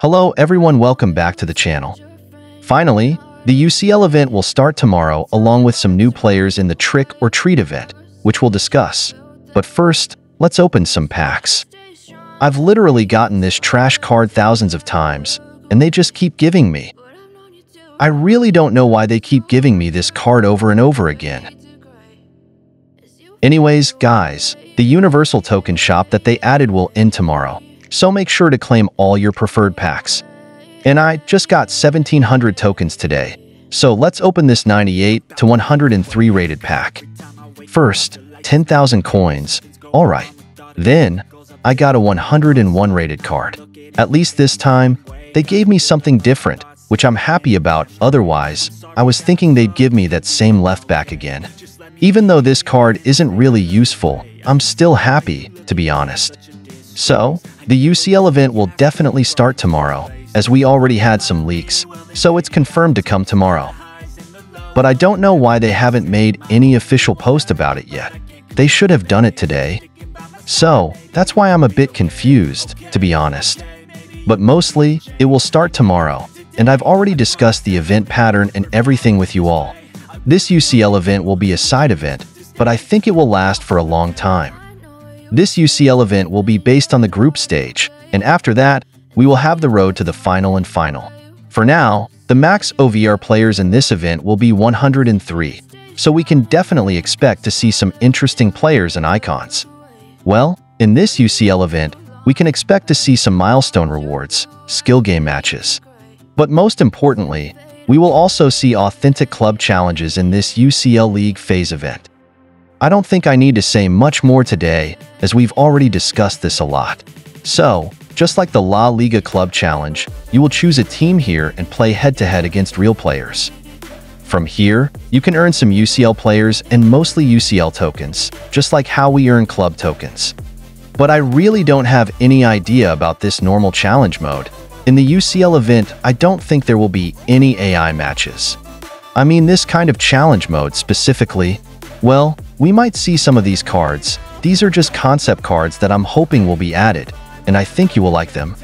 Hello everyone welcome back to the channel. Finally, the UCL event will start tomorrow along with some new players in the Trick or Treat event, which we'll discuss. But first, let's open some packs. I've literally gotten this trash card thousands of times, and they just keep giving me. I really don't know why they keep giving me this card over and over again. Anyways, guys, the Universal Token shop that they added will end tomorrow, so make sure to claim all your preferred packs. And I just got 1700 tokens today, so let's open this 98 to 103 rated pack. First, 10,000 coins, alright. Then, I got a 101 rated card. At least this time, they gave me something different, which I'm happy about, otherwise, I was thinking they'd give me that same left back again. Even though this card isn't really useful, I'm still happy, to be honest. So, the UCL event will definitely start tomorrow, as we already had some leaks, so it's confirmed to come tomorrow. But I don't know why they haven't made any official post about it yet. They should have done it today. So, that's why I'm a bit confused, to be honest. But mostly, it will start tomorrow, and I've already discussed the event pattern and everything with you all. This UCL event will be a side event, but I think it will last for a long time. This UCL event will be based on the group stage, and after that, we will have the road to the final and final. For now, the max OVR players in this event will be 103, so we can definitely expect to see some interesting players and icons. Well, in this UCL event, we can expect to see some milestone rewards, skill game matches, but most importantly, we will also see authentic club challenges in this UCL League phase event. I don't think I need to say much more today, as we've already discussed this a lot. So, just like the La Liga Club Challenge, you will choose a team here and play head-to-head -head against real players. From here, you can earn some UCL players and mostly UCL tokens, just like how we earn club tokens. But I really don't have any idea about this normal challenge mode, in the UCL event, I don't think there will be any AI matches. I mean this kind of challenge mode specifically. Well, we might see some of these cards. These are just concept cards that I'm hoping will be added, and I think you will like them.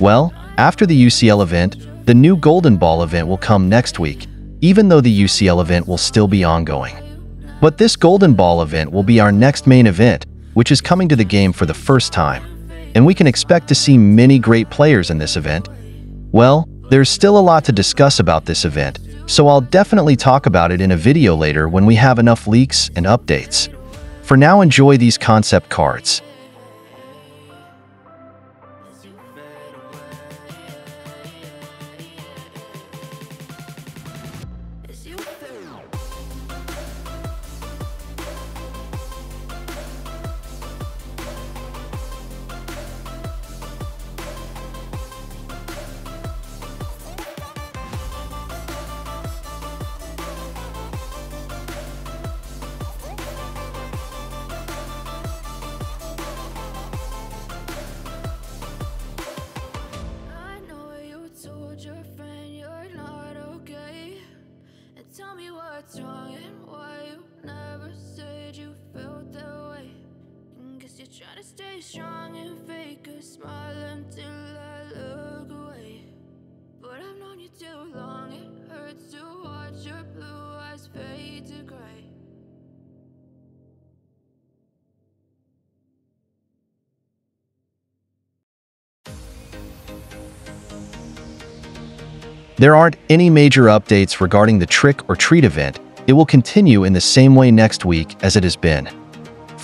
Well, after the UCL event, the new Golden Ball event will come next week, even though the UCL event will still be ongoing. But this Golden Ball event will be our next main event, which is coming to the game for the first time, and we can expect to see many great players in this event. Well, there's still a lot to discuss about this event, so I'll definitely talk about it in a video later when we have enough leaks and updates. For now enjoy these concept cards. Guess to stay strong and fake a smile until I look away. But I've known you too long, it hurts to watch your blue eyes fade to gray. There aren't any major updates regarding the Trick or Treat event. It will continue in the same way next week as it has been.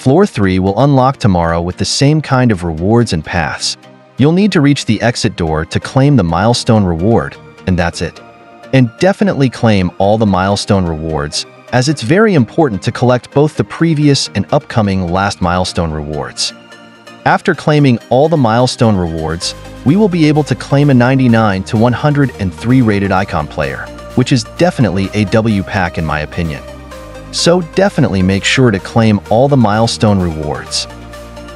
Floor 3 will unlock tomorrow with the same kind of rewards and paths. You'll need to reach the exit door to claim the milestone reward, and that's it. And definitely claim all the milestone rewards, as it's very important to collect both the previous and upcoming last milestone rewards. After claiming all the milestone rewards, we will be able to claim a 99 to 103 rated icon player, which is definitely a W pack in my opinion. So definitely make sure to claim all the milestone rewards.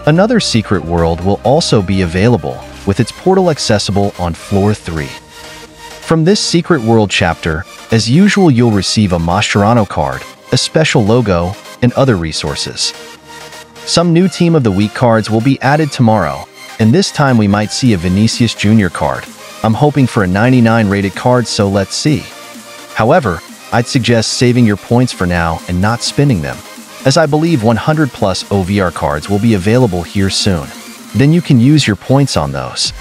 Another secret world will also be available, with its portal accessible on floor 3. From this secret world chapter, as usual you'll receive a Mascherano card, a special logo, and other resources. Some new Team of the Week cards will be added tomorrow, and this time we might see a Vinicius Jr. card. I'm hoping for a 99 rated card so let's see. However, I'd suggest saving your points for now and not spending them, as I believe 100 plus OVR cards will be available here soon. Then you can use your points on those.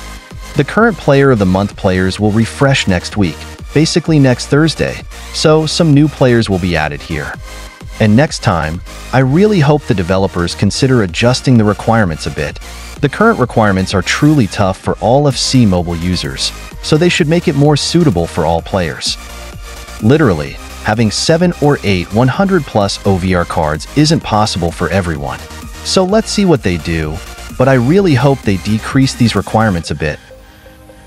The current Player of the Month players will refresh next week, basically next Thursday, so some new players will be added here. And next time, I really hope the developers consider adjusting the requirements a bit. The current requirements are truly tough for all FC mobile users, so they should make it more suitable for all players. Literally, having 7 or 8 100 plus OVR cards isn't possible for everyone. So let's see what they do, but I really hope they decrease these requirements a bit.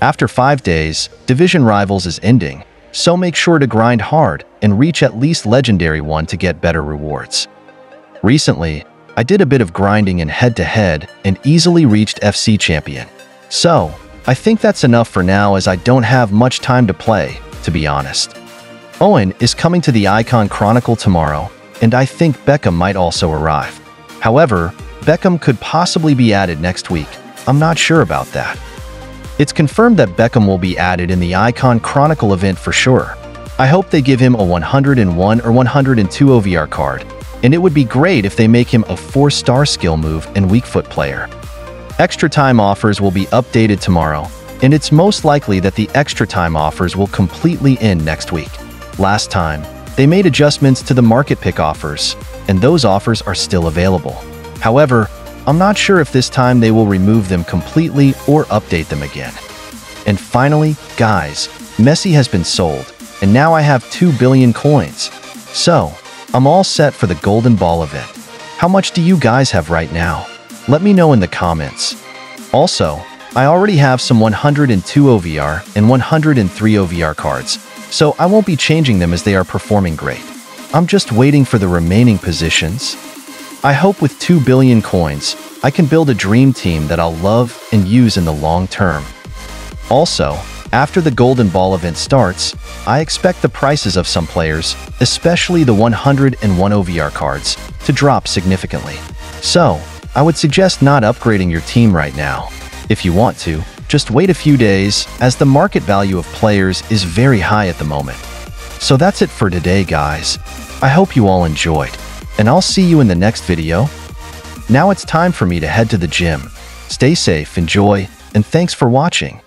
After 5 days, Division Rivals is ending, so make sure to grind hard and reach at least Legendary 1 to get better rewards. Recently, I did a bit of grinding in head-to-head -head and easily reached FC Champion. So, I think that's enough for now as I don't have much time to play, to be honest. Owen is coming to the Icon Chronicle tomorrow, and I think Beckham might also arrive. However, Beckham could possibly be added next week. I'm not sure about that. It's confirmed that Beckham will be added in the Icon Chronicle event for sure. I hope they give him a 101 or 102 OVR card, and it would be great if they make him a 4-star skill move and weak foot player. Extra time offers will be updated tomorrow, and it's most likely that the extra time offers will completely end next week. Last time, they made adjustments to the market pick offers, and those offers are still available. However, I'm not sure if this time they will remove them completely or update them again. And finally, guys, Messi has been sold, and now I have 2 billion coins. So, I'm all set for the Golden Ball event. How much do you guys have right now? Let me know in the comments. Also, I already have some 102 OVR and 103 OVR cards, so I won't be changing them as they are performing great. I'm just waiting for the remaining positions. I hope with 2 billion coins, I can build a dream team that I'll love and use in the long term. Also, after the Golden Ball event starts, I expect the prices of some players, especially the 101 OVR cards, to drop significantly. So, I would suggest not upgrading your team right now. If you want to, just wait a few days, as the market value of players is very high at the moment. So that's it for today, guys. I hope you all enjoyed, and I'll see you in the next video. Now it's time for me to head to the gym. Stay safe, enjoy, and thanks for watching.